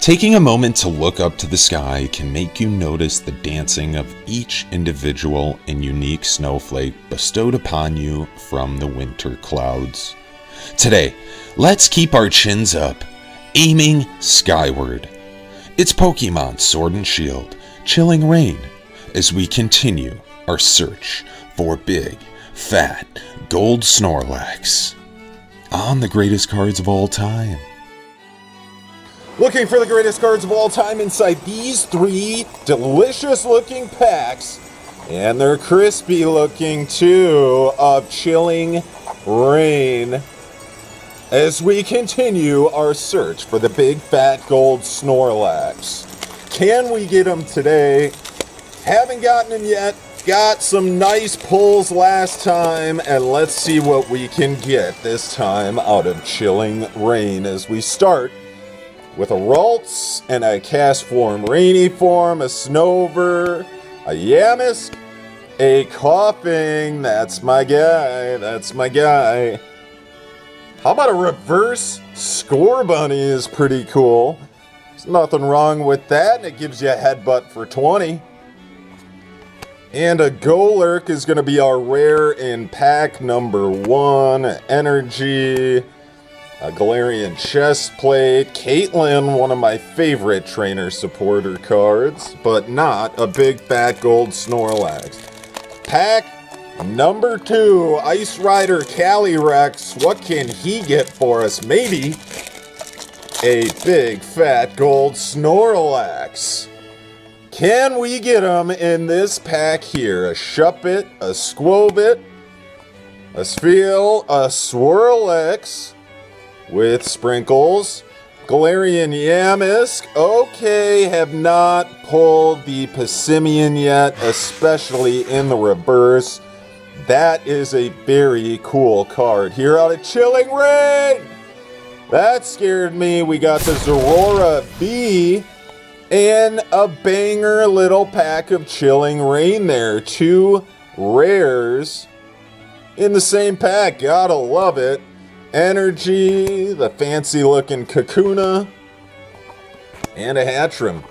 Taking a moment to look up to the sky can make you notice the dancing of each individual and unique snowflake bestowed upon you from the winter clouds. Today, let's keep our chins up, aiming skyward. It's Pokemon Sword and Shield, Chilling Reign, as we continue our search for big, fat, gold Snorlax on the greatest cards of all time. Looking for the greatest cards of all time inside these three delicious looking packs. And they're crispy looking too of Chilling Reign. As we continue our search for the big fat gold Snorlax. Can we get them today? Haven't gotten them yet. Got some nice pulls last time, and let's see what we can get this time out of Chilling Reign as we start with a Ralts and a Castform Rainy Form, a Snover, a Yamask, a Koffing. That's my guy. That's my guy. How about a reverse Scorbunny is pretty cool. There's nothing wrong with that, and it gives you a headbutt for 20. And a Golurk is going to be our rare in pack number one. Energy, a Galarian chest plate, Caitlin, one of my favorite trainer supporter cards, but not a big fat gold Snorlax. Pack number two, Ice Rider Calyrex. What can he get for us? Maybe a big fat gold Snorlax. Can we get them in this pack here? A Shuppet, a Skwovet, a Spheal, a Swirlix with sprinkles, Galarian Yamask. Okay, have not pulled the Passimian yet, especially in the reverse. That is a very cool card. Here out of Chilling Reign! That scared me. We got the Zeraora V and a banger little pack of Chilling Reign there. Two rares in the same pack. Gotta love it. Energy, the fancy looking Kakuna, and a Hattrem.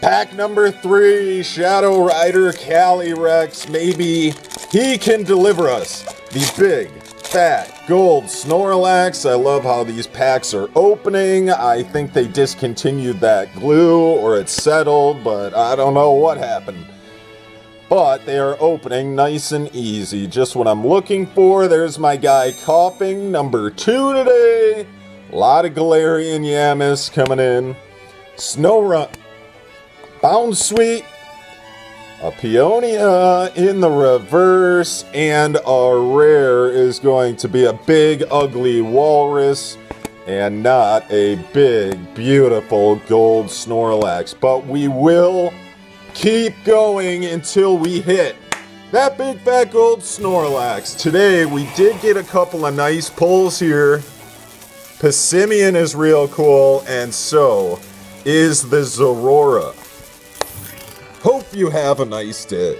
Pack number three, Shadow Rider Calyrex. Maybe he can deliver us the big fat gold Snorlax. I love how these packs are opening. I think they discontinued that glue or it settled, but I don't know what happened. But they are opening nice and easy. Just what I'm looking for. There's my guy Koffing, number two today. A lot of Galarian Yamas coming in. Snorunt. Bounsweet a Peonia in the reverse, and our rare is going to be a big, ugly walrus, and not a big, beautiful gold Snorlax. But we will keep going until we hit that big, fat gold Snorlax. Today, we did get a couple of nice pulls here. Passimian is real cool, and so is the Zeraora. Hope you have a nice day.